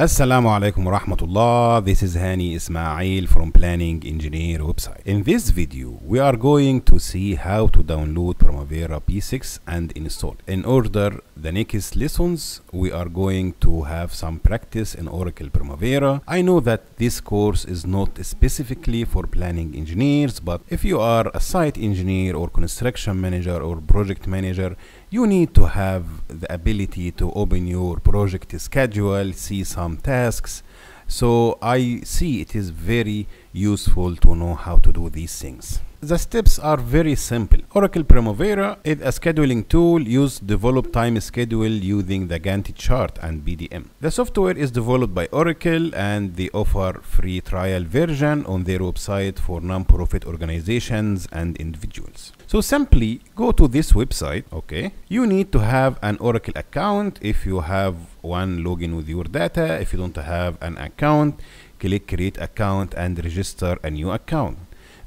Assalamu alaikum rahmatullah. This is Hany Ismail from Planning Engineer website. In this video, we are going to see how to download Primavera P6 and install. In order the next lessons, we are going to have some practice in Oracle Primavera. I know that this course is not specifically for planning engineers, but if you are a site engineer or construction manager or project manager, you need to have the ability to open your project schedule, see some tasks. So I see it is very useful to know how to do these things. The steps are very simple. Oracle Primavera is a scheduling tool used to develop time schedule using the Gantt chart and PDM. The software is developed by Oracle and they offer free trial version on their website for non-profit organizations and individuals. So simply go to this website, okay? You need to have an Oracle account. If you have one, login with your data. If you don't have an account, click create account and register a new account.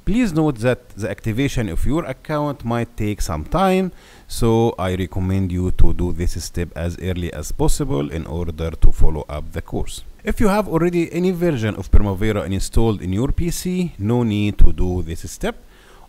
Please note that the activation of your account might take some time, so I recommend you to do this step as early as possible in order to follow up the course. If you have already any version of Primavera installed in your PC, no need to do this step.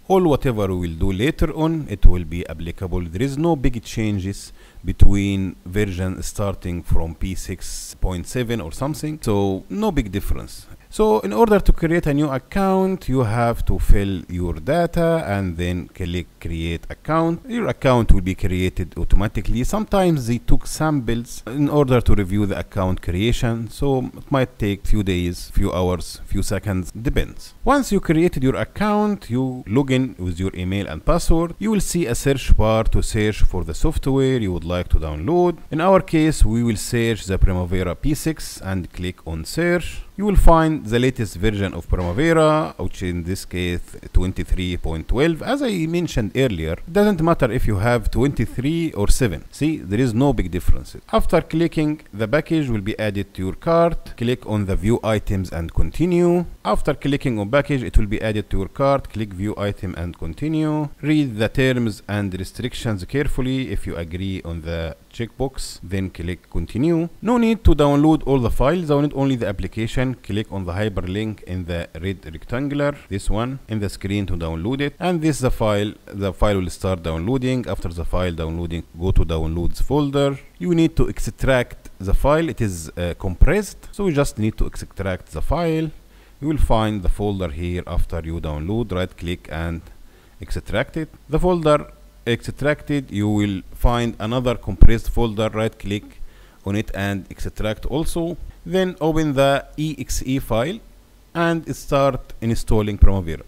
All whatever we will do later on, it will be applicable. There is no big changes between version starting from P6.7 or something, so no big difference. So in order to create a new account, you have to fill your data and then click create account. Your account will be created automatically. Sometimes they took samples in order to review the account creation. So it might take few days, few hours, few seconds, depends. Once you created your account, you log in with your email and password. You will see a search bar to search for the software you would like to download. In our case, we will search the Primavera P6 and click on search you will find the latest version of Primavera, which in this case 23.12. As I mentioned earlier, it doesn't matter if you have 23 or 7. See, there is no big difference. After clicking, the package will be added to your cart. Click on the view items and continue. After clicking on package, it will be added to your cart. Click view item and continue. Read the terms and restrictions carefully. If you agree on the checkbox, then click continue. No need to download all the files, download only the application click on the hyperlink in the red rectangular this one in the screen to download it. And this is the file the file will start downloading. After the file downloading go to downloads folder. You need to extract the file. It is uh, compressed so we just need to extract the file. You will find the folder here after you download. Right click and extract it. The folder extracted you will find another compressed folder right click on it and extract also then open the exe file and start installing Primavera.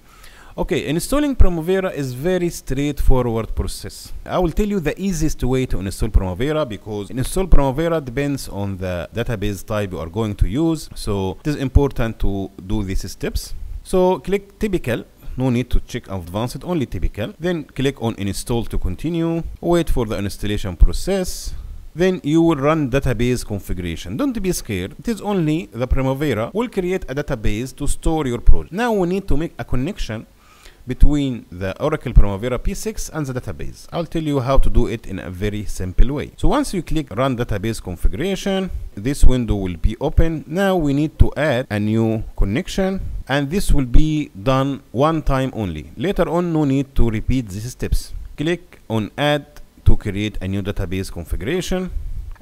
Okay, installing Primavera is very straightforward process. I will tell you the easiest way to install Primavera because install Primavera depends on the database type you are going to use. So it is important to do these steps. So click typical no need to check advanced only typical then click on install to continue wait for the installation process then you will run database configuration. Don't be scared. It is only the Primavera will create a database to store your project. Now we need to make a connection between the Oracle Primavera P6 and the database. I'll tell you how to do it in a very simple way. So once you click run database configuration, this window will be open. Now we need to add a new connection and this will be done one time only. Later on, no need to repeat these steps. Click on add to create a new database configuration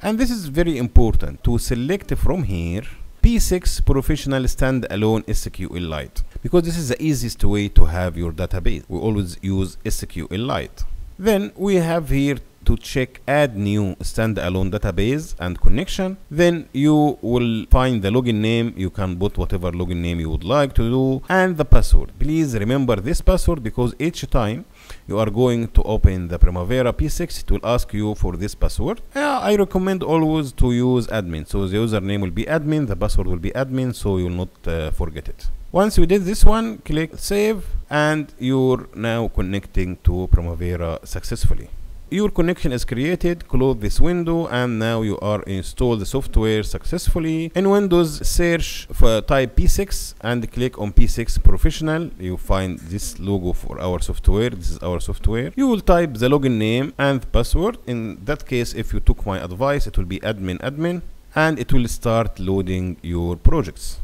and this is very important to select from here P6 Professional Standalone SQLite because this is the easiest way to have your database. We always use SQLite. Then we have here to check add new standalone database and connection then you will find the login name. You can put whatever login name you would like to do and the password. Please remember this password because each time you are going to open the Primavera P6 it will ask you for this password. Yeah, I recommend always to use admin. So the username will be admin the password will be admin so you will not uh, forget it. Once you did this one click save and you're now connecting to Primavera successfully your connection is created close this window and now you are installed the software successfully. In windows search for type p6 and click on p6 professional you find this logo for our software. This is our software. You will type the login name and password. In that case if you took my advice it will be admin admin and it will start loading your projects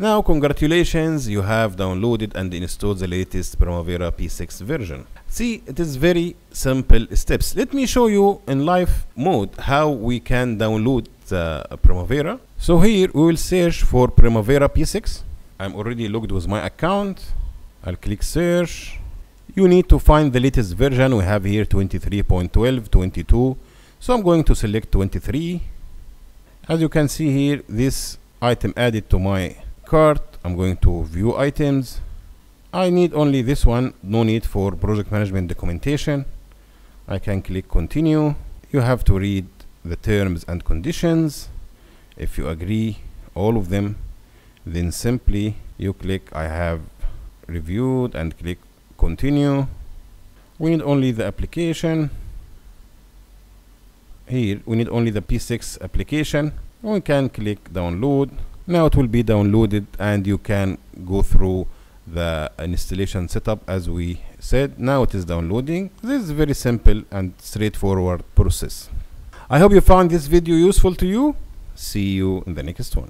now congratulations you have downloaded and installed the latest Primavera P6 version. See it is very simple steps. Let me show you in live mode how we can download the uh, Primavera. So here we will search for Primavera P6 I'm already logged with my account. I'll click search. You need to find the latest version we have here 23.12 22 so I'm going to select 23 as you can see here this item added to my cart I'm going to view items. I need only this one no need for project management documentation. I can click continue. You have to read the terms and conditions. If you agree all of them then simply you click I have reviewed and click continue. We need only the application. Here we need only the p6 application. We can click download now it will be downloaded and you can go through the installation setup as we said. Now it is downloading. This is very simple and straightforward process. I hope you found this video useful to you. See you in the next one